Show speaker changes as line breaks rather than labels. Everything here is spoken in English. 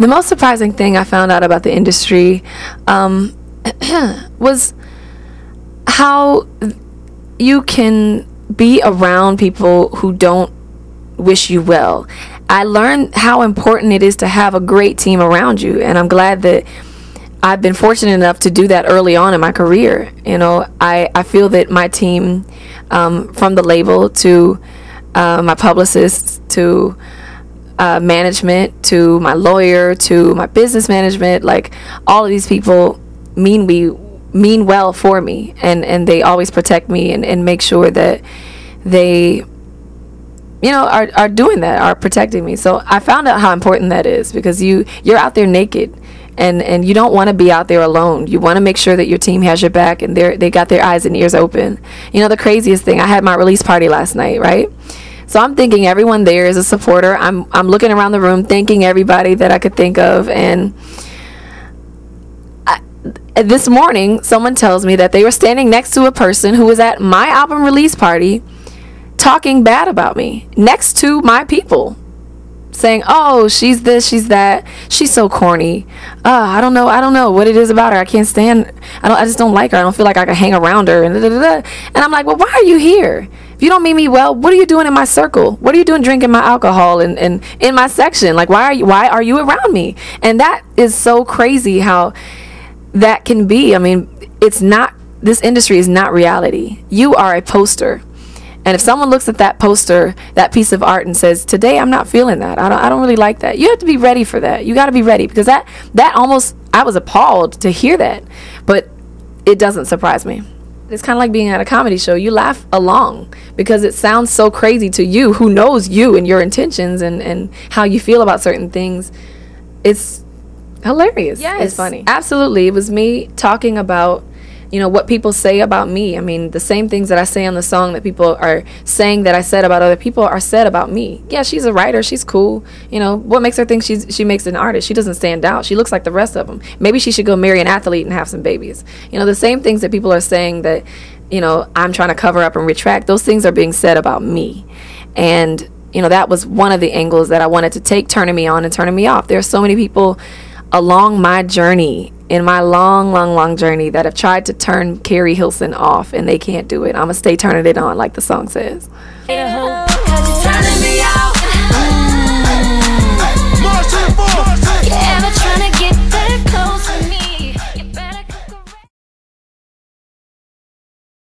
The most surprising thing I found out about the industry um, was how you can be around people who don't wish you well. I learned how important it is to have a great team around you, and I'm glad that I've been fortunate enough to do that early on in my career. You know, I, I feel that my team, um, from the label to uh, my publicists to uh, management to my lawyer to my business management like all of these people mean we mean well for me and and they always protect me and, and make sure that they you know are, are doing that are protecting me. So i found out how important that is because you you're out there naked and and you don't want to be out there alone. You want to make sure that your team has your back and they're they got their eyes and ears open. You know the craziest thing i had my release party last night right so I'm thinking everyone there is a supporter. I'm I'm looking around the room thanking everybody that I could think of and I, this morning someone tells me that they were standing next to a person who was at my album release party talking bad about me next to my people saying, "Oh, she's this, she's that. She's so corny. Uh, I don't know, I don't know what it is about her. I can't stand. I don't. I just don't like her. I don't feel like I can hang around her." And da, da, da. and I'm like, "Well, why are you here? If you don't mean me well, what are you doing in my circle? What are you doing drinking my alcohol and, and in my section? Like, why are you why are you around me?" And that is so crazy how that can be. I mean, it's not. This industry is not reality. You are a poster and if someone looks at that poster, that piece of art, and says, "Today I'm not feeling that. I don't. I don't really like that." You have to be ready for that. You got to be ready because that that almost I was appalled to hear that, but it doesn't surprise me. It's kind of like being at a comedy show. You laugh along because it sounds so crazy to you who knows you and your intentions and, and how you feel about certain things. It's hilarious.
Yeah,
It's funny. Absolutely. It was me talking about you know what people say about me. I mean the same things that i say on the song that people are saying that i said about other people are said about me. Yeah she's a writer. She's cool. You know what makes her think she's she makes an artist? She doesn't stand out. She looks like the rest of them maybe she should go marry an athlete and have some babies. You know the same things that people are saying that you know i'm trying to cover up and retract those things are being said about me. And you know that was one of the angles that i wanted to take turning me on and turning me off. There are so many people along my journey in my long, long, long journey that have tried to turn Keri Hilson off and they can't do it. I'm going to stay turning it on, like the song says.